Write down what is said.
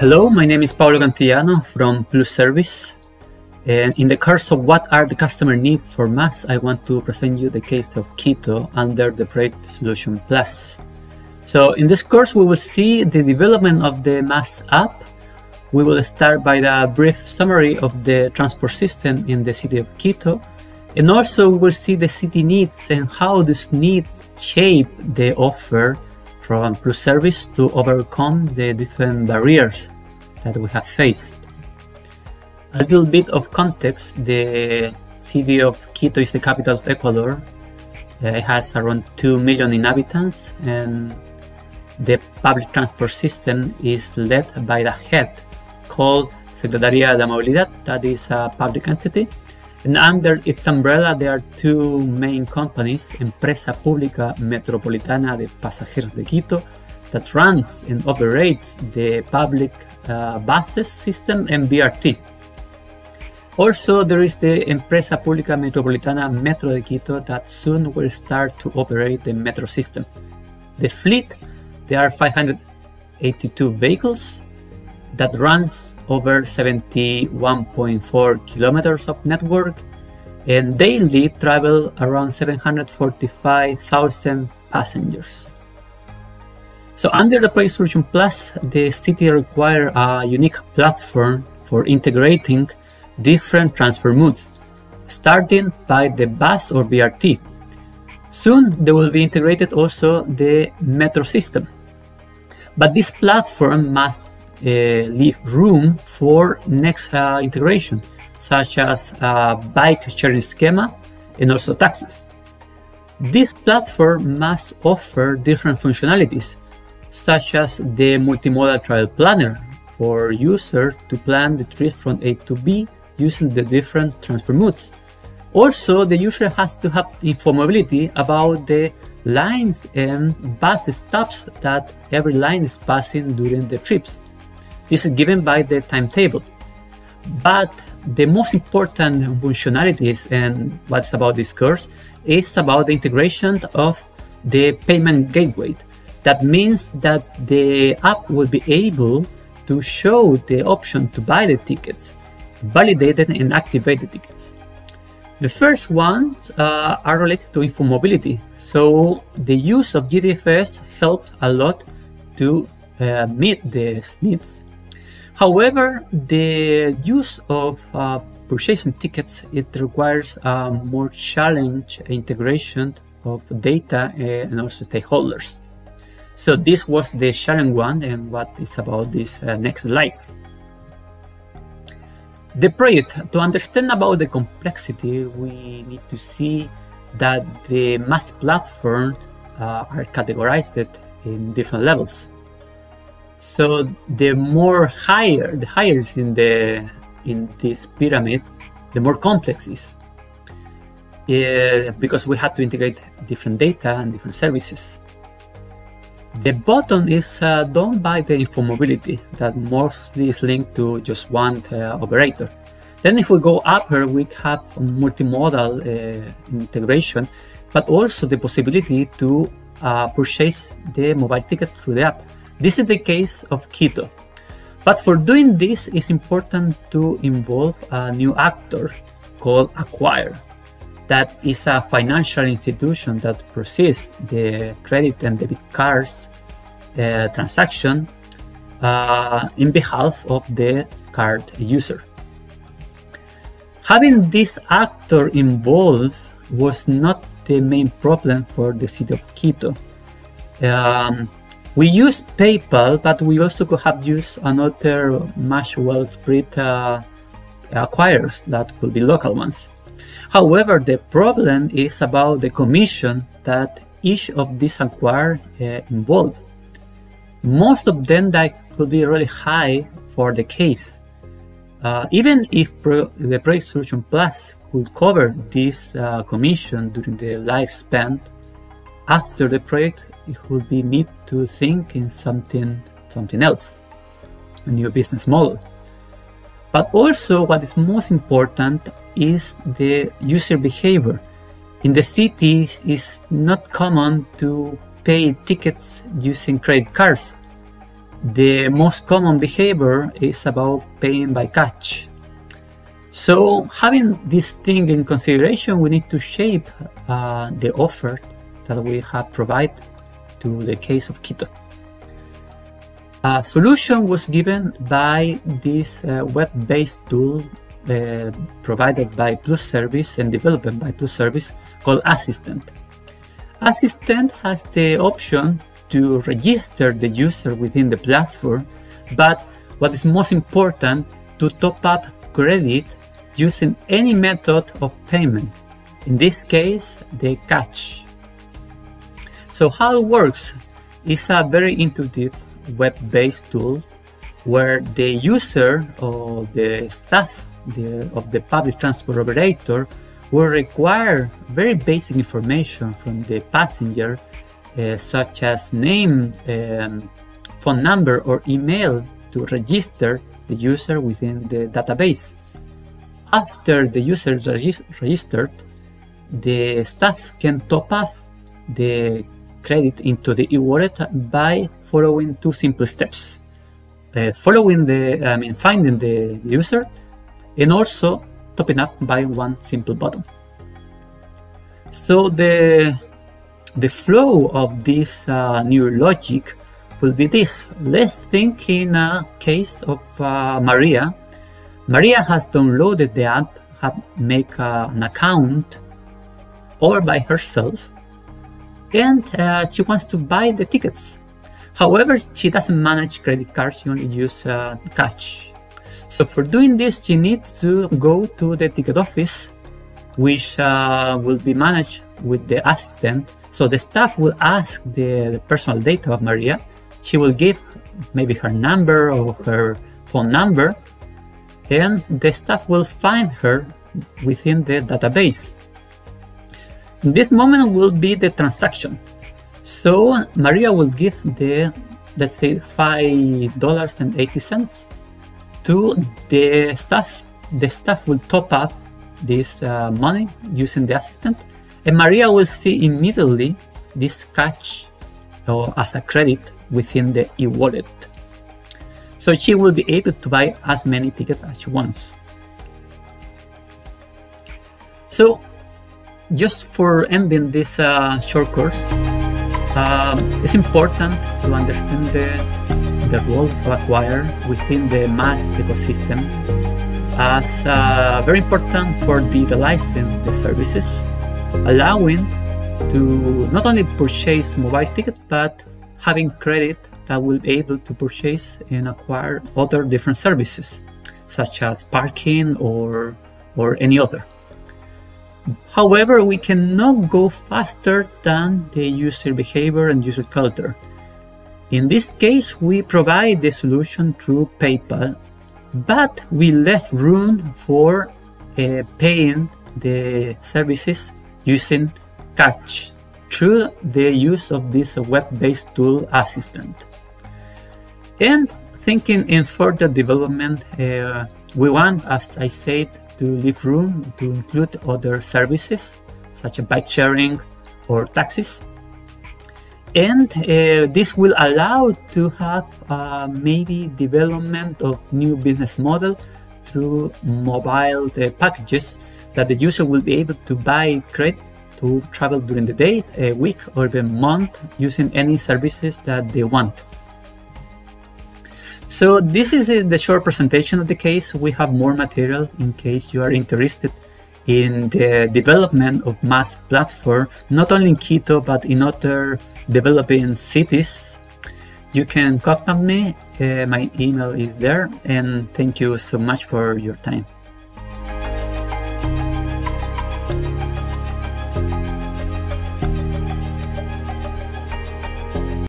Hello, my name is Paolo Cantillano from Plus Service. And in the course of what are the customer needs for MaaS, I want to present you the case of Quito under the project Solution Plus. So in this course, we will see the development of the MaaS app. We will start by the brief summary of the transport system in the city of Quito. And also we will see the city needs and how these needs shape the offer from Plus Service to overcome the different barriers that we have faced. A little bit of context, the city of Quito is the capital of Ecuador. Uh, it has around 2 million inhabitants and the public transport system is led by the head called Secretaría de Movilidad, that is a public entity and under its umbrella, there are two main companies, Empresa Pública Metropolitana de Pasajeros de Quito, that runs and operates the public uh, buses system and BRT. Also, there is the Empresa Pública Metropolitana Metro de Quito that soon will start to operate the metro system. The fleet, there are 582 vehicles that runs over 71.4 kilometers of network and daily travel around 745,000 passengers. So under the Project Solution Plus, the city requires a unique platform for integrating different transfer modes, starting by the bus or BRT. Soon there will be integrated also the metro system. But this platform must leave room for next uh, integration, such as a bike sharing schema and also taxis. This platform must offer different functionalities, such as the multimodal travel planner for users to plan the trip from A to B using the different transfer modes. Also, the user has to have infomobility about the lines and bus stops that every line is passing during the trips. This is given by the timetable. But the most important functionalities and what's about this course is about the integration of the payment gateway. That means that the app will be able to show the option to buy the tickets, validate and activate the tickets. The first ones uh, are related to infomobility. So the use of GTFS helped a lot to uh, meet these needs However, the use of uh, purchasing tickets it requires a more challenge integration of data and also stakeholders. So this was the challenge one and what is about this uh, next slides. The project, to understand about the complexity, we need to see that the MaaS platforms uh, are categorized in different levels. So the more higher, the higher is in the in this pyramid, the more complex is. Uh, because we had to integrate different data and different services. The bottom is uh, done by the infomobility that mostly is linked to just one uh, operator. Then if we go upper, we have multimodal uh, integration, but also the possibility to uh, purchase the mobile ticket through the app. This is the case of Quito. But for doing this, it's important to involve a new actor called Acquire. That is a financial institution that processes the credit and debit cards uh, transaction uh, in behalf of the card user. Having this actor involved was not the main problem for the city of Quito. Um, we use PayPal, but we also could have used another much well spread uh, acquirers that could be local ones. However, the problem is about the commission that each of these acquire uh, involve. Most of them that could be really high for the case. Uh, even if pro the Project Solution Plus could cover this uh, commission during the lifespan, after the project it would be need to think in something something else a new business model. But also what is most important is the user behavior. In the cities it's not common to pay tickets using credit cards. The most common behavior is about paying by cash. So having this thing in consideration, we need to shape uh, the offer that we have provided to the case of Quito. A solution was given by this uh, web-based tool uh, provided by Plus Service and developed by Plus Service called Assistant. Assistant has the option to register the user within the platform, but what is most important, to top up credit using any method of payment, in this case, the cash. So how it works is a very intuitive web-based tool where the user or the staff the, of the public transport operator will require very basic information from the passenger uh, such as name, um, phone number or email to register the user within the database. After the user is regis registered, the staff can top up the credit into the e-wallet by following two simple steps. Uh, following the, I mean, finding the user and also topping up by one simple button. So the, the flow of this uh, new logic will be this. Let's think in a case of uh, Maria. Maria has downloaded the app, have make uh, an account all by herself, and uh, she wants to buy the tickets. However, she doesn't manage credit cards, she only uses uh, cash. So for doing this, she needs to go to the ticket office, which uh, will be managed with the assistant. So the staff will ask the, the personal data of Maria. She will give maybe her number or her phone number, and the staff will find her within the database. This moment will be the transaction. So Maria will give the, let's say, $5.80 to the staff. The staff will top up this uh, money using the assistant, and Maria will see immediately this cash or as a credit within the e-wallet. So she will be able to buy as many tickets as she wants. So just for ending this uh, short course, um, it's important to understand the, the role of acquire within the MaaS ecosystem as uh, very important for digitalizing the services, allowing to not only purchase mobile tickets but having credit that will be able to purchase and acquire other different services such as parking or or any other. However, we cannot go faster than the user behavior and user culture. In this case, we provide the solution through PayPal, but we left room for uh, paying the services using cash through the use of this web-based tool assistant. And thinking in further development, uh, we want, as I said, to leave room to include other services such as bike sharing or taxis. And uh, this will allow to have uh, maybe development of new business model through mobile uh, packages that the user will be able to buy credit to travel during the day, a week, or even month using any services that they want. So this is the short presentation of the case. We have more material in case you are interested in the development of MaaS platform, not only in Quito, but in other developing cities. You can contact me. Uh, my email is there. And thank you so much for your time.